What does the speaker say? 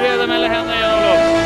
Lite eller mellan händerna genom lopp.